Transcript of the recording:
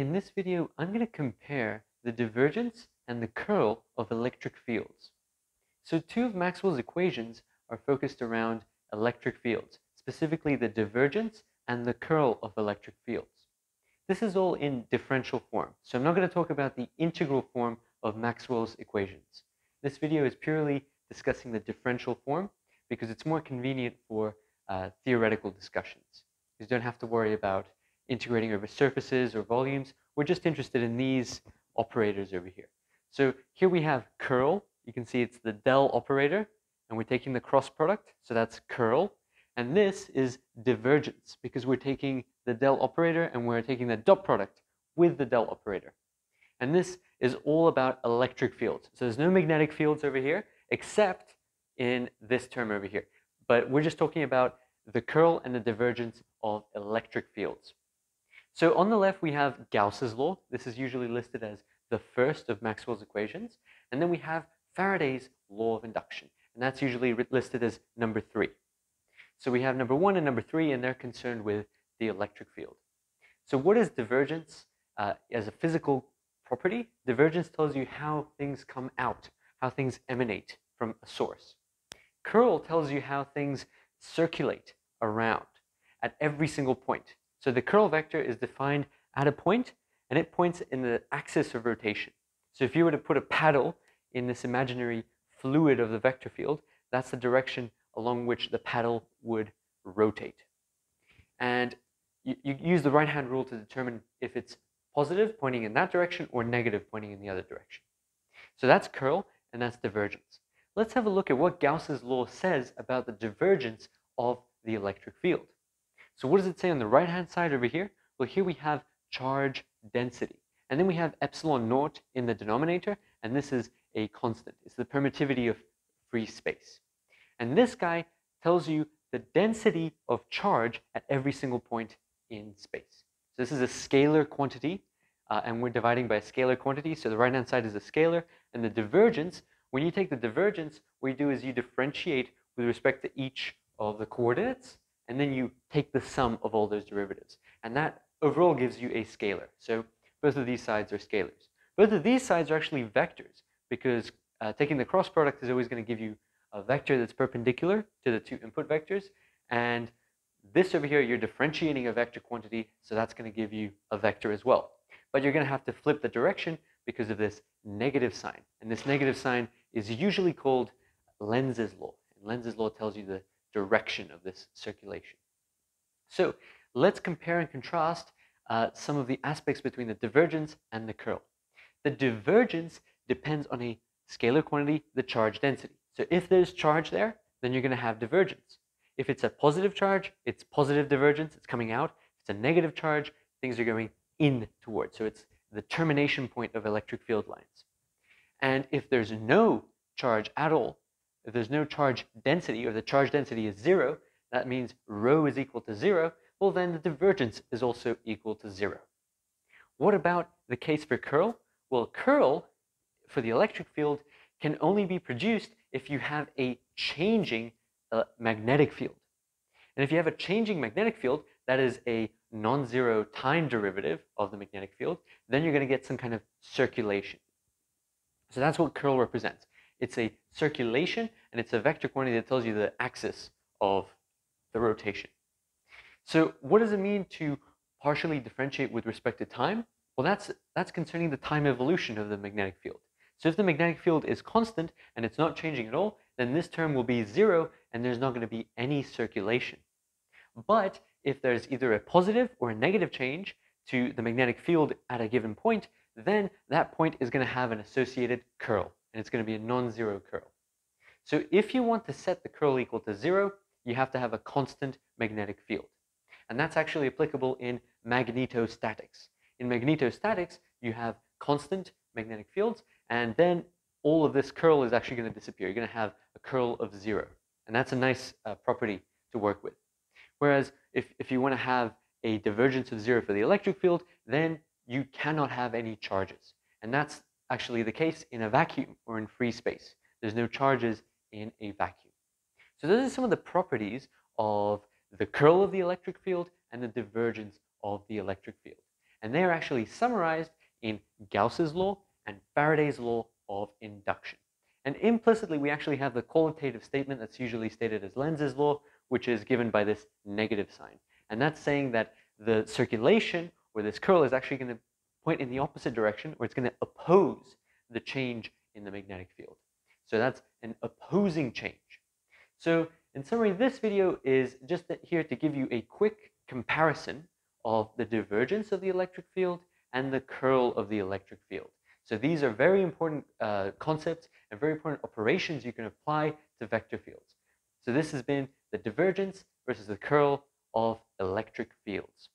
In this video, I'm going to compare the divergence and the curl of electric fields. So two of Maxwell's equations are focused around electric fields, specifically the divergence and the curl of electric fields. This is all in differential form, so I'm not going to talk about the integral form of Maxwell's equations. This video is purely discussing the differential form because it's more convenient for uh, theoretical discussions. You don't have to worry about integrating over surfaces or volumes. We're just interested in these operators over here. So here we have curl. You can see it's the del operator, and we're taking the cross product, so that's curl. And this is divergence, because we're taking the del operator and we're taking the dot product with the del operator. And this is all about electric fields. So there's no magnetic fields over here, except in this term over here. But we're just talking about the curl and the divergence of electric fields. So on the left, we have Gauss's law. This is usually listed as the first of Maxwell's equations. And then we have Faraday's law of induction. And that's usually listed as number three. So we have number one and number three, and they're concerned with the electric field. So what is divergence uh, as a physical property? Divergence tells you how things come out, how things emanate from a source. Curl tells you how things circulate around at every single point. So the curl vector is defined at a point, and it points in the axis of rotation. So if you were to put a paddle in this imaginary fluid of the vector field, that's the direction along which the paddle would rotate. And you, you use the right-hand rule to determine if it's positive, pointing in that direction, or negative, pointing in the other direction. So that's curl, and that's divergence. Let's have a look at what Gauss's law says about the divergence of the electric field. So what does it say on the right-hand side over here? Well, here we have charge density. And then we have epsilon naught in the denominator, and this is a constant. It's the permittivity of free space. And this guy tells you the density of charge at every single point in space. So this is a scalar quantity, uh, and we're dividing by a scalar quantity. So the right-hand side is a scalar, and the divergence, when you take the divergence, what you do is you differentiate with respect to each of the coordinates, and then you take the sum of all those derivatives. And that overall gives you a scalar. So both of these sides are scalars. Both of these sides are actually vectors because uh, taking the cross product is always going to give you a vector that's perpendicular to the two input vectors. And this over here, you're differentiating a vector quantity, so that's going to give you a vector as well. But you're going to have to flip the direction because of this negative sign. And this negative sign is usually called Lenz's law. And Lenz's law tells you the direction of this circulation. So let's compare and contrast uh, some of the aspects between the divergence and the curl. The divergence depends on a scalar quantity, the charge density. So if there's charge there, then you're going to have divergence. If it's a positive charge, it's positive divergence, it's coming out. If it's a negative charge, things are going in towards. So it's the termination point of electric field lines. And if there's no charge at all, if there's no charge density or the charge density is zero, that means rho is equal to zero, well then the divergence is also equal to zero. What about the case for curl? Well, curl for the electric field can only be produced if you have a changing uh, magnetic field. And if you have a changing magnetic field, that is a non-zero time derivative of the magnetic field, then you're going to get some kind of circulation. So that's what curl represents. It's a circulation, and it's a vector quantity that tells you the axis of the rotation. So what does it mean to partially differentiate with respect to time? Well, that's, that's concerning the time evolution of the magnetic field. So if the magnetic field is constant and it's not changing at all, then this term will be zero and there's not going to be any circulation. But if there's either a positive or a negative change to the magnetic field at a given point, then that point is going to have an associated curl and it's going to be a non-zero curl. So if you want to set the curl equal to zero, you have to have a constant magnetic field. And that's actually applicable in magnetostatics. In magnetostatics, you have constant magnetic fields, and then all of this curl is actually going to disappear. You're going to have a curl of zero. And that's a nice uh, property to work with. Whereas if, if you want to have a divergence of zero for the electric field, then you cannot have any charges. And that's actually the case in a vacuum or in free space. There's no charges in a vacuum. So those are some of the properties of the curl of the electric field and the divergence of the electric field. And they are actually summarized in Gauss's law and Faraday's law of induction. And implicitly, we actually have the qualitative statement that's usually stated as Lenz's law, which is given by this negative sign. And that's saying that the circulation or this curl is actually going to point in the opposite direction, or it's going to oppose the change in the magnetic field. So that's an opposing change. So in summary, this video is just here to give you a quick comparison of the divergence of the electric field and the curl of the electric field. So these are very important uh, concepts and very important operations you can apply to vector fields. So this has been the divergence versus the curl of electric fields.